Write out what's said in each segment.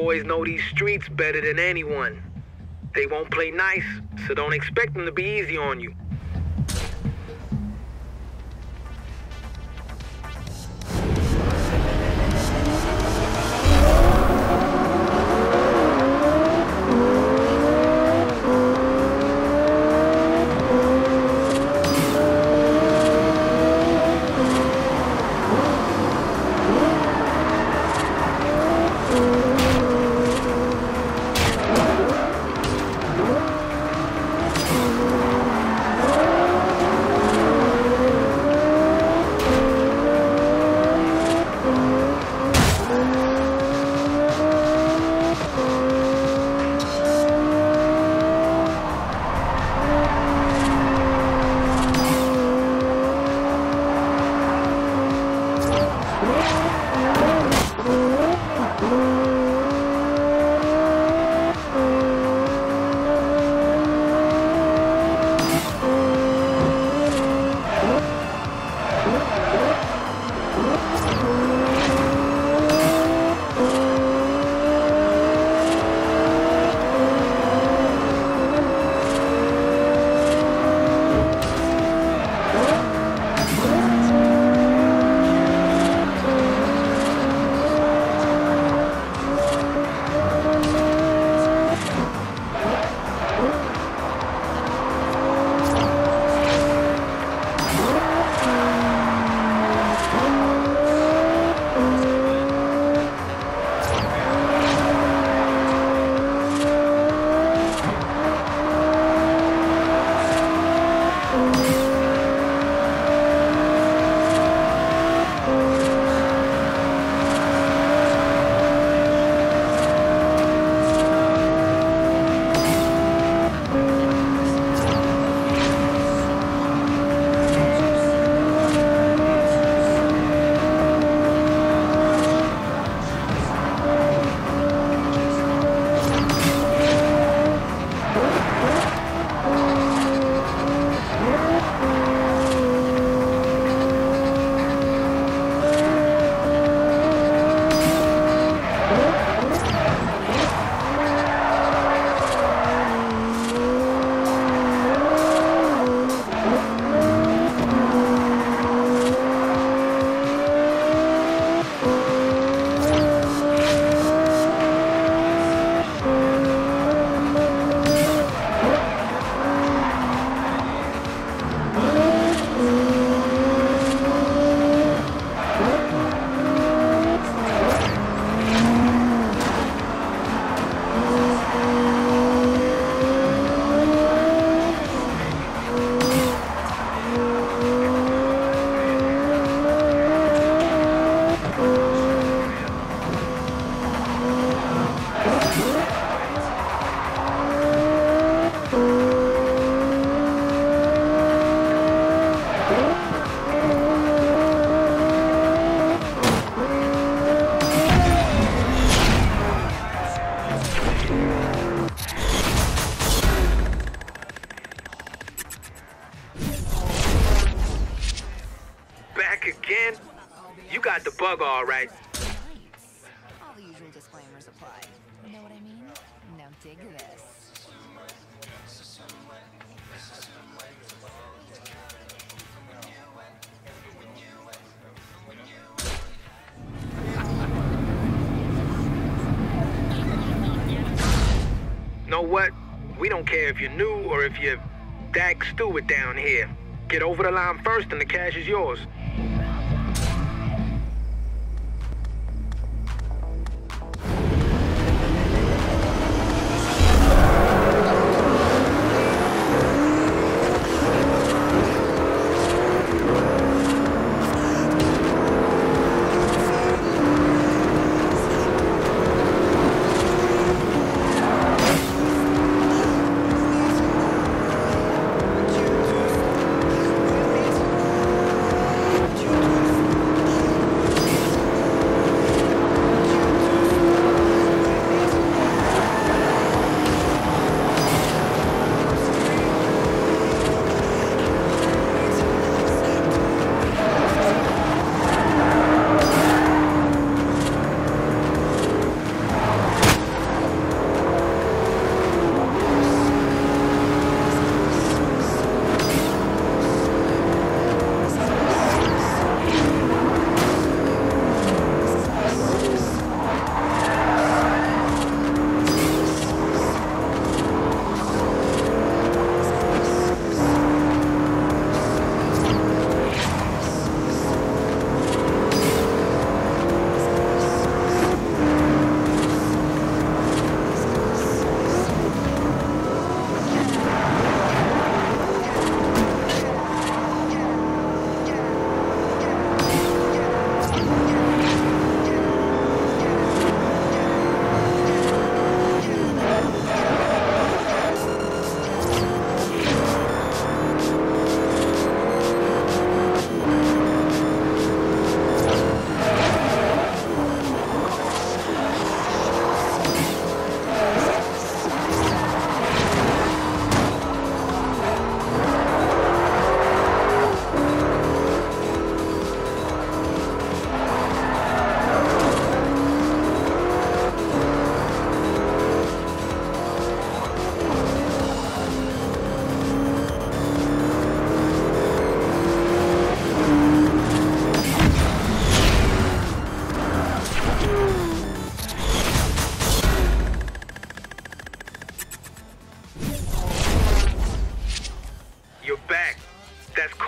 boys know these streets better than anyone. They won't play nice, so don't expect them to be easy on you. You got the bug all right. All the usual disclaimers apply. Know what I mean? Now dig this. Know what? We don't care if you're new or if you're Dak Stewart down here. Get over the line first and the cash is yours.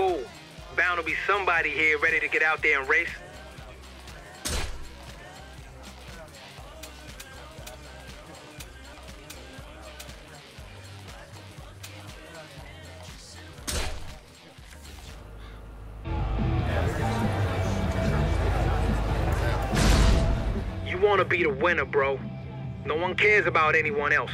Cool. Bound to be somebody here ready to get out there and race. You want to be the winner, bro. No one cares about anyone else.